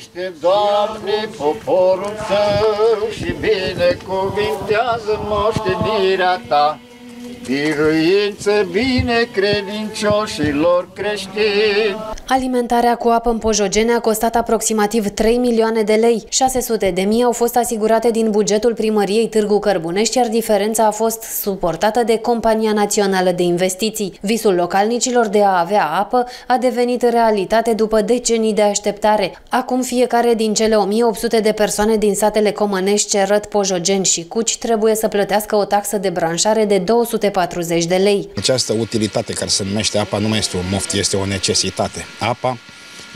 Păzește, Doamne, poporul Tău și binecuvintează moștenirea Ta. Biruință bine credincioșilor creștini. Alimentarea cu apă în Pojogene a costat aproximativ 3 milioane de lei. 600 de mii au fost asigurate din bugetul primăriei Târgu Cărbunești, iar diferența a fost suportată de Compania Națională de Investiții. Visul localnicilor de a avea apă a devenit realitate după decenii de așteptare. Acum fiecare din cele 1800 de persoane din satele Comănești, Cerăt, Pojogeni și Cuci trebuie să plătească o taxă de branșare de 240 40 de lei. Această utilitate care se numește apa nu mai este o moft, este o necesitate. Apa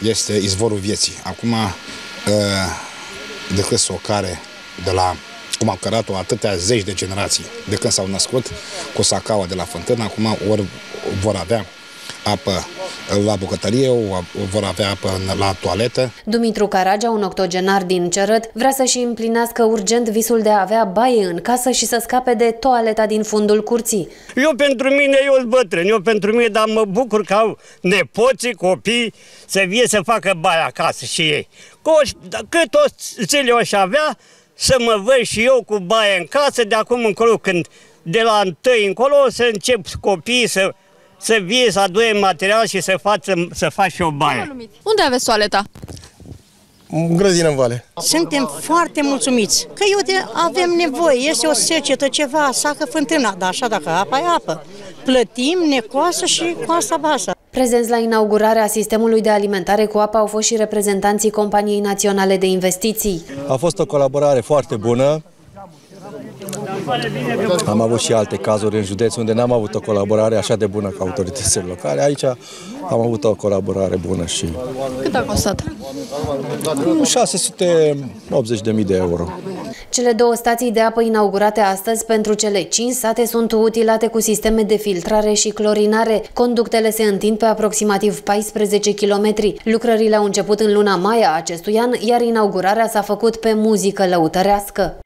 este izvorul vieții. Acum, ă, de când să o care de la cum au cărat-o atâtea zeci de generații de când s-au născut cu sacaua de la fântână, acum ori vor avea apă la bucătărie, vor avea apă la toaletă. Dumitru Caragea, un octogenar din Cerăt, vrea să-și împlinească urgent visul de a avea baie în casă și să scape de toaleta din fundul curții. Eu pentru mine, eu sunt bătrân, eu pentru mine, dar mă bucur că au nepoții, copii, să vie să facă baie acasă și ei. Cât o zile o și avea, să mă văd și eu cu baie în casă, de acum încolo, când de la întâi încolo, să încep copiii să să vie să aduie material și să, faci, să faci și o baie. Unde aveți toaleta? În grădină în vale. Suntem foarte mulțumiți că eu de avem nevoie, este o secetă, ceva, sacă fântâna, dar așa dacă apa e apă. Plătim, necoasă și cu asta basa. Prezenți la inaugurarea sistemului de alimentare cu apă au fost și reprezentanții Companiei Naționale de Investiții. A fost o colaborare foarte bună am avut și alte cazuri în județ unde n-am avut o colaborare așa de bună cu autoritățile locale. Aici am avut o colaborare bună și... Cât a costat? 680.000 de euro. Cele două stații de apă inaugurate astăzi pentru cele cinci sate sunt utilate cu sisteme de filtrare și clorinare. Conductele se întind pe aproximativ 14 km. Lucrările au început în luna mai a acestui an, iar inaugurarea s-a făcut pe muzică lăutărească.